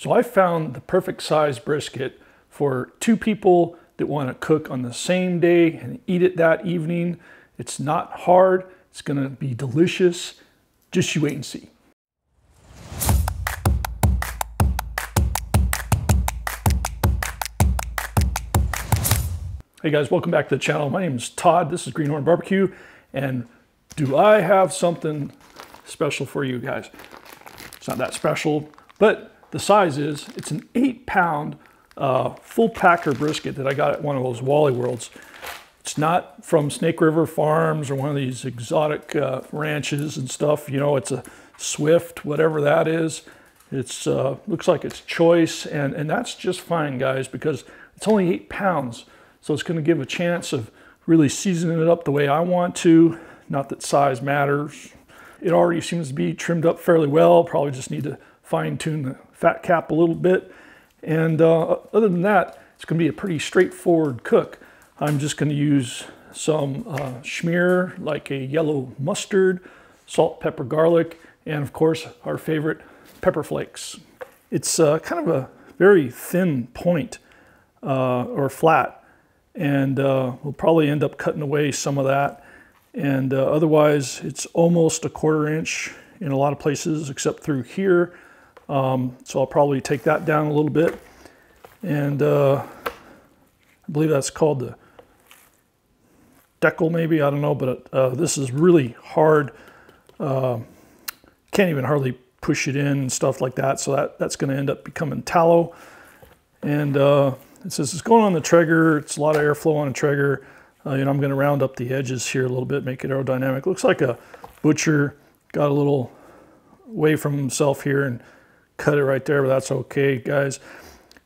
So I found the perfect size brisket for two people that want to cook on the same day and eat it that evening. It's not hard. It's going to be delicious. Just you wait and see. Hey guys, welcome back to the channel. My name is Todd. This is Greenhorn Barbecue. And do I have something special for you guys? It's not that special, but the size is, it's an eight pound uh, full packer brisket that I got at one of those Wally Worlds. It's not from Snake River Farms or one of these exotic uh, ranches and stuff. You know, it's a Swift, whatever that is. It's uh, looks like it's choice, and, and that's just fine, guys, because it's only eight pounds. So it's gonna give a chance of really seasoning it up the way I want to. Not that size matters. It already seems to be trimmed up fairly well. Probably just need to fine tune the fat cap a little bit. And uh, other than that, it's gonna be a pretty straightforward cook. I'm just gonna use some uh, schmear, like a yellow mustard, salt, pepper, garlic, and of course, our favorite pepper flakes. It's uh, kind of a very thin point uh, or flat and uh, we'll probably end up cutting away some of that. And uh, otherwise, it's almost a quarter inch in a lot of places except through here. Um, so I'll probably take that down a little bit. And uh, I believe that's called the deckle maybe, I don't know, but uh, this is really hard. Uh, can't even hardly push it in and stuff like that. So that, that's gonna end up becoming tallow. And uh, it says it's going on the Traeger. It's a lot of airflow on a Traeger. Uh, you know, I'm going to round up the edges here a little bit, make it aerodynamic. Looks like a butcher got a little away from himself here and cut it right there, but that's okay, guys.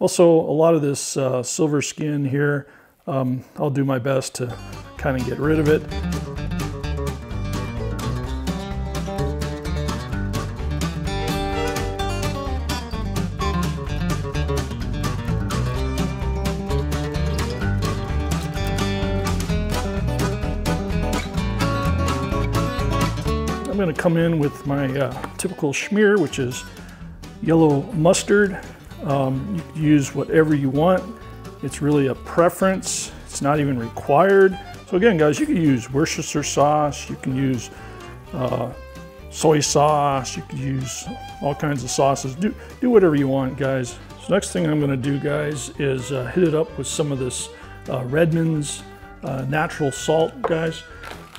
Also, a lot of this uh, silver skin here, um, I'll do my best to kind of get rid of it. I'm going to come in with my uh, typical schmear, which is yellow mustard. Um, you can use whatever you want. It's really a preference. It's not even required. So again, guys, you can use Worcestershire sauce. You can use uh, soy sauce. You can use all kinds of sauces. Do, do whatever you want, guys. So next thing I'm going to do, guys, is uh, hit it up with some of this uh, Redmond's uh, natural salt, guys.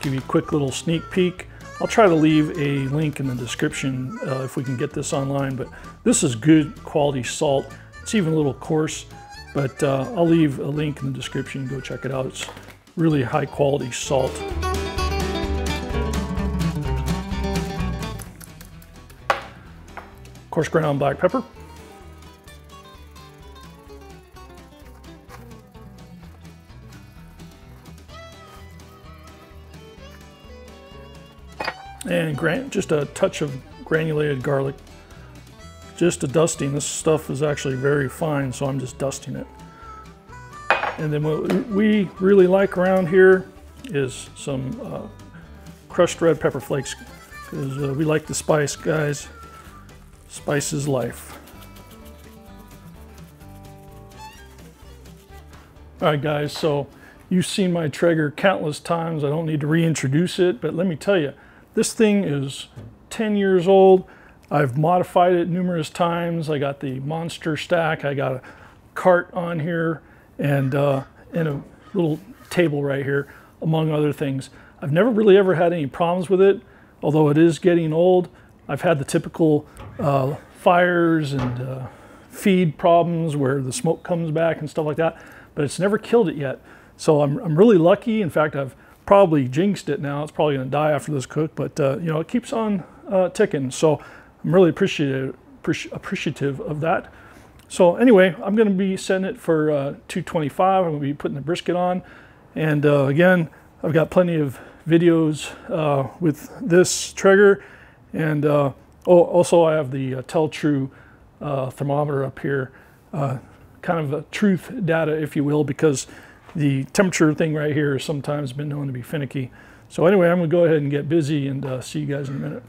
Give you a quick little sneak peek. I'll try to leave a link in the description uh, if we can get this online, but this is good quality salt. It's even a little coarse, but uh, I'll leave a link in the description. Go check it out. It's really high quality salt. Coarse ground black pepper. And just a touch of granulated garlic. Just a dusting. This stuff is actually very fine, so I'm just dusting it. And then what we really like around here is some uh, crushed red pepper flakes because uh, we like the spice, guys. Spice is life. All right, guys, so you've seen my Traeger countless times. I don't need to reintroduce it, but let me tell you, this thing is 10 years old. I've modified it numerous times. I got the monster stack. I got a cart on here and, uh, and a little table right here, among other things. I've never really ever had any problems with it, although it is getting old. I've had the typical uh, fires and uh, feed problems where the smoke comes back and stuff like that, but it's never killed it yet. So I'm, I'm really lucky. In fact, I've probably jinxed it now. It's probably going to die after this cook, but uh, you know it keeps on uh, ticking. So I'm really appreciative appreciative of that. So anyway, I'm going to be setting it for uh, 225. I'm going to be putting the brisket on, and uh, again, I've got plenty of videos uh, with this Traeger, and uh, oh, also I have the Tel-Tru thermometer up here, kind of a truth data, if you will, because the temperature thing right here has sometimes been known to be finicky. So anyway, I'm gonna go ahead and get busy and uh, see you guys in a minute.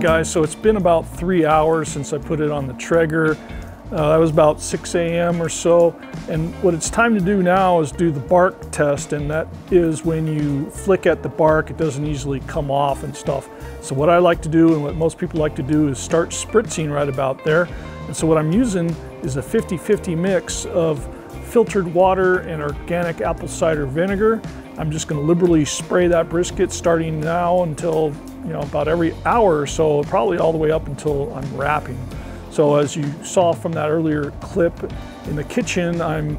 Guys, so it's been about three hours since I put it on the Traeger. Uh, that was about 6 a.m. or so. And what it's time to do now is do the bark test. And that is when you flick at the bark, it doesn't easily come off and stuff. So what I like to do and what most people like to do is start spritzing right about there. And so what I'm using is a 50-50 mix of filtered water and organic apple cider vinegar. I'm just gonna liberally spray that brisket starting now until, you know, about every hour or so, probably all the way up until I'm wrapping. So as you saw from that earlier clip in the kitchen, I'm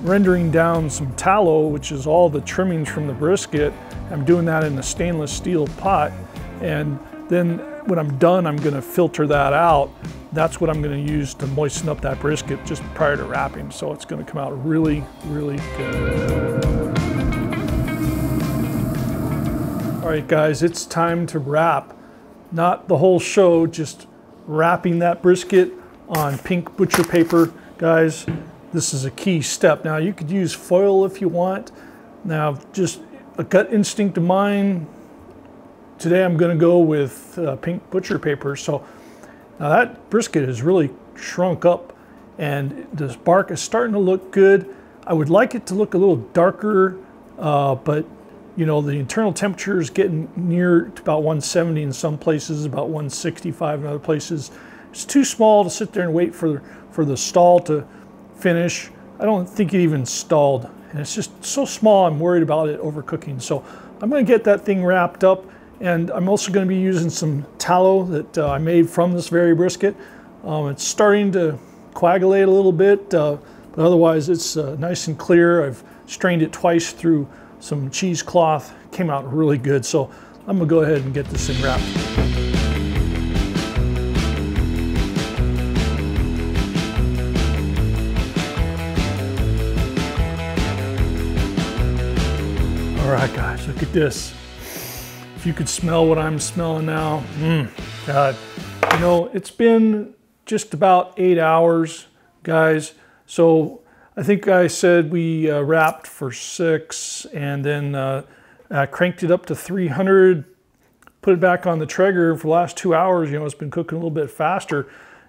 rendering down some tallow, which is all the trimmings from the brisket. I'm doing that in a stainless steel pot. And then when I'm done, I'm gonna filter that out. That's what I'm gonna use to moisten up that brisket just prior to wrapping. So it's gonna come out really, really good. All right, guys, it's time to wrap. Not the whole show, just wrapping that brisket on pink butcher paper. Guys, this is a key step. Now you could use foil if you want. Now just a gut instinct of mine, today I'm gonna go with uh, pink butcher paper. So now that brisket is really shrunk up and this bark is starting to look good. I would like it to look a little darker, uh, but you know, the internal temperature is getting near to about 170 in some places, about 165 in other places. It's too small to sit there and wait for, for the stall to finish. I don't think it even stalled. And it's just so small, I'm worried about it overcooking. So I'm gonna get that thing wrapped up and I'm also gonna be using some tallow that uh, I made from this very brisket. Um, it's starting to coagulate a little bit, uh, but otherwise it's uh, nice and clear. I've strained it twice through some cheesecloth. Came out really good. So I'm gonna go ahead and get this thing wrapped. All right, guys, look at this. If you could smell what I'm smelling now, mm, God. You know, it's been just about eight hours, guys. So I think I said we uh, wrapped for six and then uh, cranked it up to 300, put it back on the Traeger for the last two hours. You know, it's been cooking a little bit faster.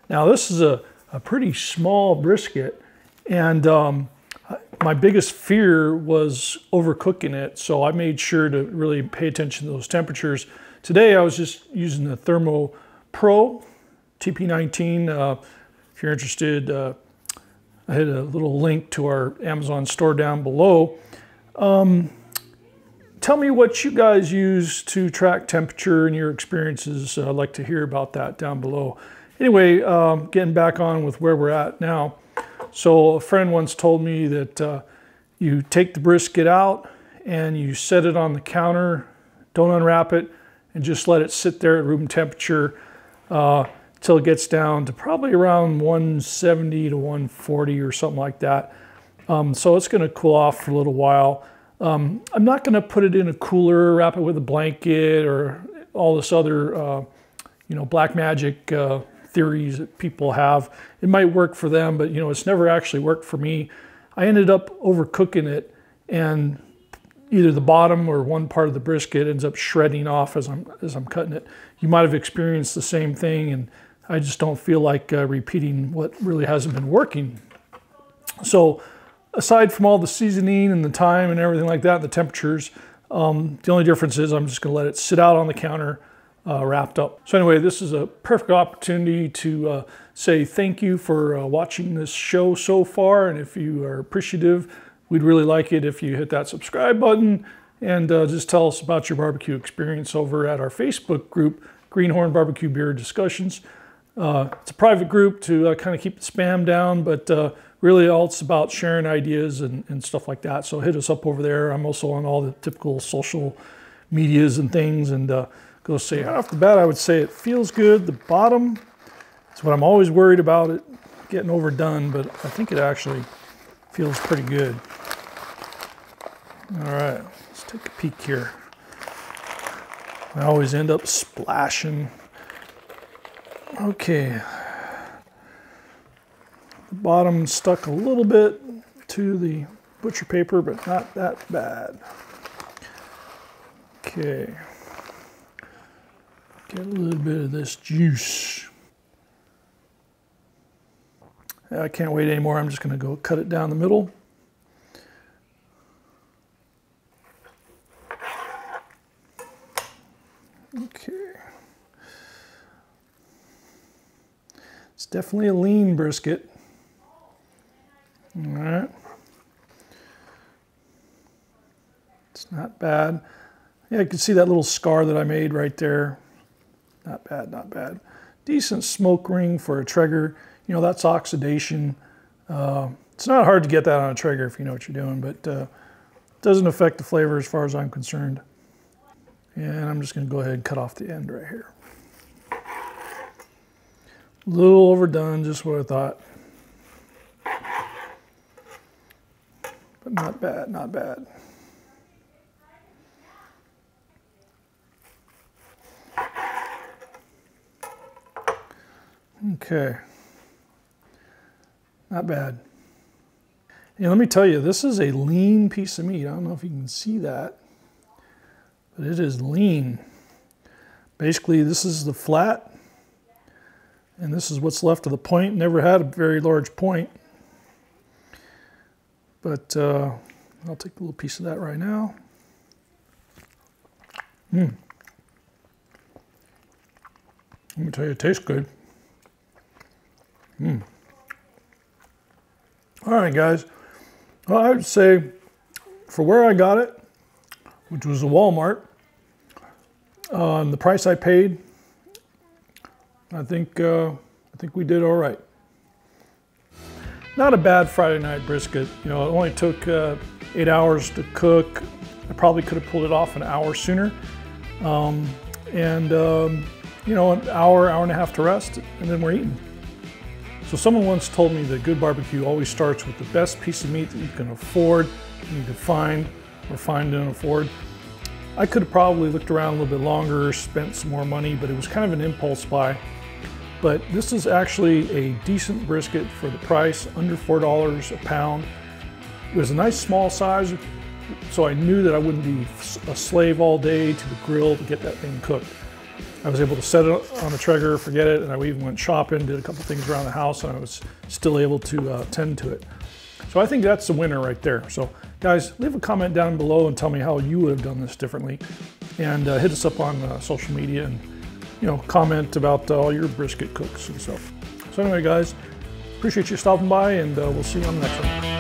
Now this is a, a pretty small brisket and um, my biggest fear was overcooking it. So I made sure to really pay attention to those temperatures. Today I was just using the Thermo Pro TP19. Uh, if you're interested, uh, I had a little link to our Amazon store down below. Um, tell me what you guys use to track temperature and your experiences. Uh, I'd like to hear about that down below. Anyway, um, getting back on with where we're at now. So a friend once told me that uh, you take the brisket out and you set it on the counter, don't unwrap it, and just let it sit there at room temperature. Uh, till it gets down to probably around 170 to 140 or something like that. Um, so it's going to cool off for a little while. Um, I'm not going to put it in a cooler, wrap it with a blanket or all this other, uh, you know, black magic uh, theories that people have. It might work for them, but you know, it's never actually worked for me. I ended up overcooking it and either the bottom or one part of the brisket ends up shredding off as I'm, as I'm cutting it. You might have experienced the same thing and I just don't feel like uh, repeating what really hasn't been working. So aside from all the seasoning and the time and everything like that, the temperatures, um, the only difference is I'm just gonna let it sit out on the counter uh, wrapped up. So anyway, this is a perfect opportunity to uh, say thank you for uh, watching this show so far. And if you are appreciative, we'd really like it if you hit that subscribe button and uh, just tell us about your barbecue experience over at our Facebook group, Greenhorn Barbecue Beer Discussions. Uh, it's a private group to uh, kind of keep the spam down, but uh, really all it's about sharing ideas and, and, stuff like that. So hit us up over there. I'm also on all the typical social medias and things. And uh, go say off the bat, I would say it feels good. The bottom is what I'm always worried about it getting overdone, but I think it actually feels pretty good. All right, let's take a peek here. I always end up splashing Okay. The bottom stuck a little bit to the butcher paper, but not that bad. Okay. Get a little bit of this juice. I can't wait anymore. I'm just going to go cut it down the middle. Okay. It's definitely a lean brisket. All right. It's not bad. Yeah, you can see that little scar that I made right there. Not bad, not bad. Decent smoke ring for a Traeger you know, that's oxidation. Uh, it's not hard to get that on a Traeger if you know what you're doing, but uh, it doesn't affect the flavor as far as I'm concerned. And I'm just going to go ahead and cut off the end right here. A little overdone, just what I thought. But not bad, not bad. Okay. Not bad. And let me tell you, this is a lean piece of meat. I don't know if you can see that, but it is lean. Basically, this is the flat, and this is what's left of the point. Never had a very large point, but uh, I'll take a little piece of that right now. Hmm. Let me tell you, it tastes good. Hmm. All right, guys. Well, I would say for where I got it, which was a Walmart, um, the price I paid, I think uh, I think we did all right. Not a bad Friday night brisket. You know, it only took uh, eight hours to cook. I probably could have pulled it off an hour sooner. Um, and, um, you know, an hour, hour and a half to rest, and then we're eating. So someone once told me that good barbecue always starts with the best piece of meat that you can afford, you can find, or find and afford. I could have probably looked around a little bit longer, spent some more money, but it was kind of an impulse buy. But this is actually a decent brisket for the price, under $4 a pound. It was a nice small size, so I knew that I wouldn't be a slave all day to the grill to get that thing cooked. I was able to set it on the Traeger, forget it, and I even went shopping, did a couple things around the house, and I was still able to uh, tend to it. So I think that's the winner right there. So guys, leave a comment down below and tell me how you would have done this differently. And uh, hit us up on uh, social media and you know comment about uh, all your brisket cooks and stuff. So anyway, guys, appreciate you stopping by, and uh, we'll see you on the next one.